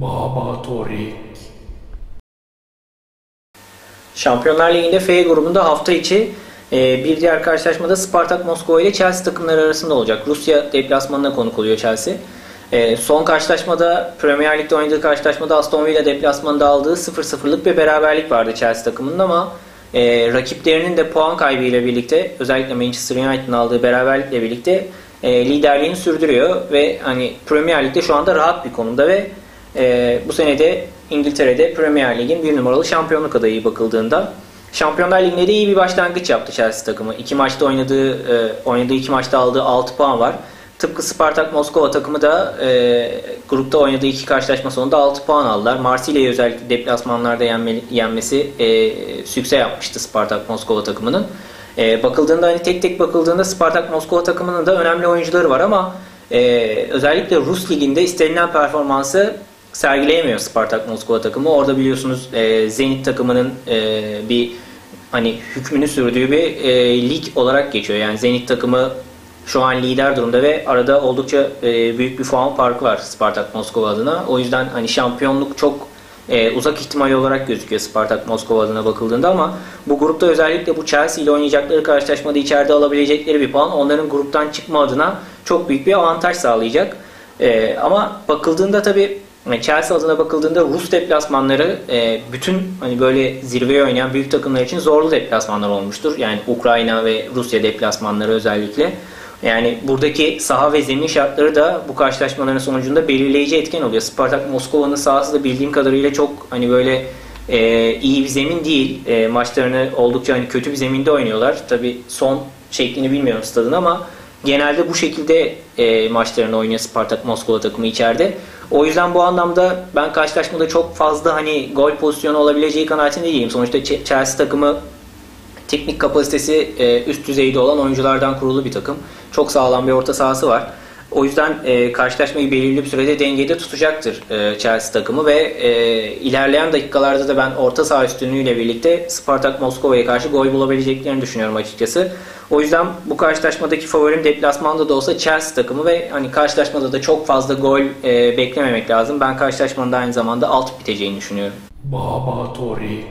Baba Torik. Şampiyonlar Ligi'nde F grubunda hafta içi e, bir diğer karşılaşmada Spartak Moskova ile Chelsea takımları arasında olacak. Rusya deplasmanına konuk oluyor Chelsea. E, son karşılaşmada Premier Lig'de oynadığı karşılaşmada Aston Villa deplasmanında aldığı 0-0'lık bir beraberlik vardı Chelsea takımının ama e, rakiplerinin de puan kaybıyla birlikte özellikle Manchester United'ın aldığı beraberlikle birlikte liderliğini sürdürüyor ve hani Premier Lig'de şu anda rahat bir konumda ve e, bu senede İngiltere'de Premier Lig'in bir numaralı şampiyonluk adayı bakıldığında Şampiyonlar Ligi'nde de iyi bir başlangıç yaptı Chelsea takımı. İki maçta oynadığı e, oynadığı iki maçta aldığı 6 puan var. Tıpkı Spartak Moskova takımı da e, grupta oynadığı iki karşılaşma sonunda 6 puan aldılar. Marsilya'yı özellikle deplasmanlarda yenme, yenmesi e, sükse yapmıştı Spartak Moskova takımının. E, bakıldığında hani tek tek bakıldığında Spartak Moskova takımının da önemli oyuncuları var ama e, özellikle Rus liginde istenilen performansı sergileyemiyor Spartak Moskova takımı. Orada biliyorsunuz e, Zenit takımının e, bir hani hükmünü sürdüğü bir e, lig olarak geçiyor. Yani Zenit takımı şu an lider durumda ve arada oldukça e, büyük bir puan farkı var Spartak Moskova adına. O yüzden hani şampiyonluk çok e, uzak ihtimal olarak gözüküyor Spartak Moskova adına bakıldığında ama bu grupta özellikle bu Chelsea ile oynayacakları karşılaşmada içeride alabilecekleri bir puan onların gruptan çıkma adına çok büyük bir avantaj sağlayacak. E, ama bakıldığında tabii Chelsea adına bakıldığında Rus deplasmanları e, bütün hani böyle zirveye oynayan büyük takımlar için zorlu deplasmanlar olmuştur. Yani Ukrayna ve Rusya deplasmanları özellikle. Yani buradaki saha ve zemin şartları da bu karşılaşmaların sonucunda belirleyici etken oluyor. Spartak Moskova'nın sahası da bildiğim kadarıyla çok hani böyle e, iyi bir zemin değil. E, maçlarını oldukça hani kötü bir zeminde oynuyorlar. Tabi son şeklini bilmiyorum stadın ama genelde bu şekilde e, maçlarını oynuyor Spartak Moskova takımı içeride. O yüzden bu anlamda ben karşılaşmada çok fazla hani gol pozisyonu olabileceği kanaatinde değilim. Sonuçta Chelsea takımı teknik kapasitesi e, üst düzeyde olan oyunculardan kurulu bir takım. Çok sağlam bir orta sahası var. O yüzden e, karşılaşmayı belirli bir sürede dengede tutacaktır e, Chelsea takımı ve e, ilerleyen dakikalarda da ben orta saha üstünlüğüyle birlikte Spartak Moskova'ya karşı gol bulabileceklerini düşünüyorum açıkçası. O yüzden bu karşılaşmadaki favorim deplasmanda da olsa Chelsea takımı ve hani karşılaşmada da çok fazla gol e, beklememek lazım. Ben karşılaşmanın da aynı zamanda alt biteceğini düşünüyorum. Baba Torik.